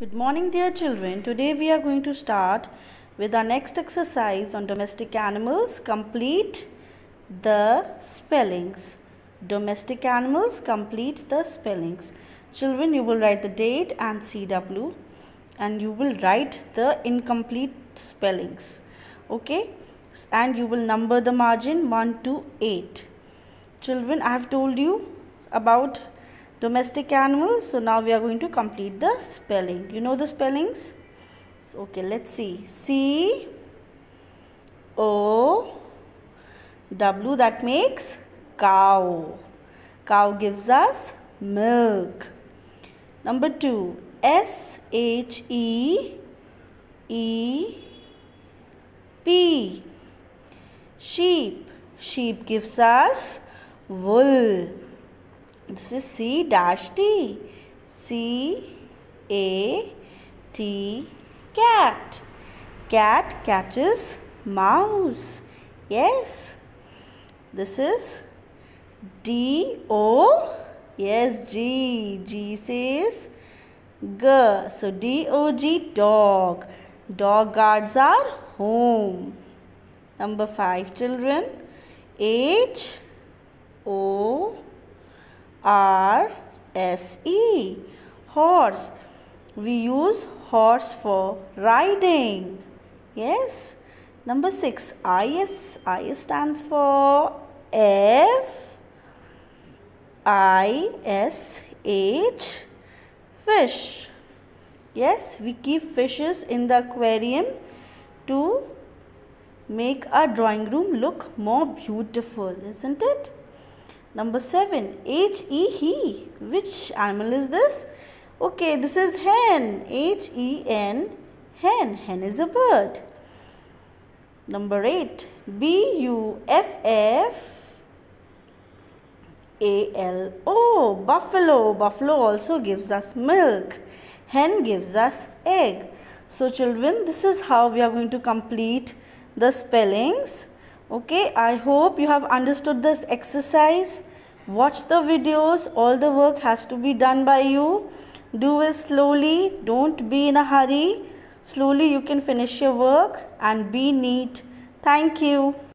Good morning, dear children. Today we are going to start with our next exercise on domestic animals. Complete the spellings. Domestic animals, complete the spellings. Children, you will write the date and CW and you will write the incomplete spellings. Okay? And you will number the margin 1 to 8. Children, I have told you about domestic animals so now we are going to complete the spelling. You know the spellings? So, okay let's see. C o w that makes cow. Cow gives us milk. Number 2 s h e e p. Sheep. Sheep gives us wool this is C dash T. C A T cat. Cat catches mouse. Yes. This is D O. Yes, G. G says G. So D O G dog. Dog guards our home. Number five children. H O R S E. Horse. We use horse for riding. Yes. Number 6 IS IS stands for F. I S H. Fish. Yes we keep fishes in the aquarium to make our drawing room look more beautiful isn't it Number 7. H-E, he. Which animal is this? Okay, this is hen. H-E-N, hen. Hen is a bird. Number 8. B-U-F-F. A-L-O. Buffalo. Buffalo also gives us milk. Hen gives us egg. So children, this is how we are going to complete the spellings okay i hope you have understood this exercise. Watch the videos. All the work has to be done by you. Do it slowly. Don't be in a hurry. Slowly you can finish your work and be neat. Thank you